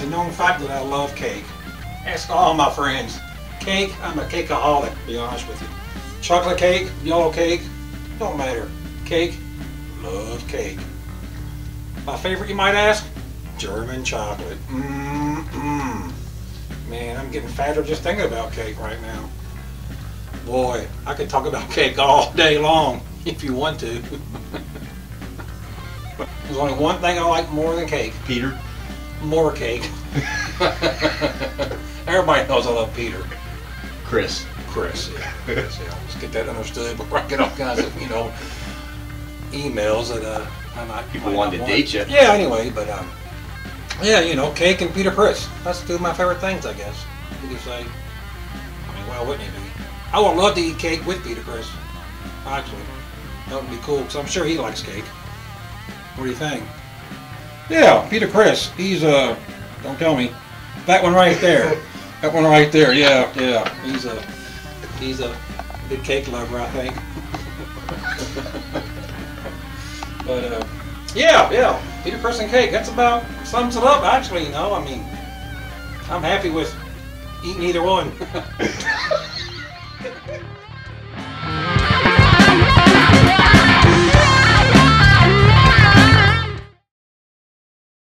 that I love cake. Ask all my friends. Cake, I'm a cakeaholic, to be honest with you. Chocolate cake, yellow cake, don't matter. Cake, love cake. My favorite, you might ask? German chocolate. Mmm. Man, I'm getting fatter just thinking about cake right now. Boy, I could talk about cake all day long if you want to. There's only one thing I like more than cake. Peter? More cake. Everybody knows I love Peter. Chris. Chris, yeah. Chris, yeah. Let's get that understood before I get all kinds of, you know, emails that uh, I might People wanted to want. date you. Yeah, anyway, but um, yeah, you know, cake and Peter Criss. That's two of my favorite things, I guess. You could say. I mean, why wouldn't he be? I would love to eat cake with Peter Criss. Actually, that would be cool because I'm sure he likes cake. What do you think? Yeah, Peter Criss. He's uh, don't tell me. That one right there. That one right there. Yeah, yeah. He's a he's a big cake lover, I think. but uh, yeah, yeah. Peter Criss and cake. That's about sums it up. Actually, you know. I mean, I'm happy with eating either one.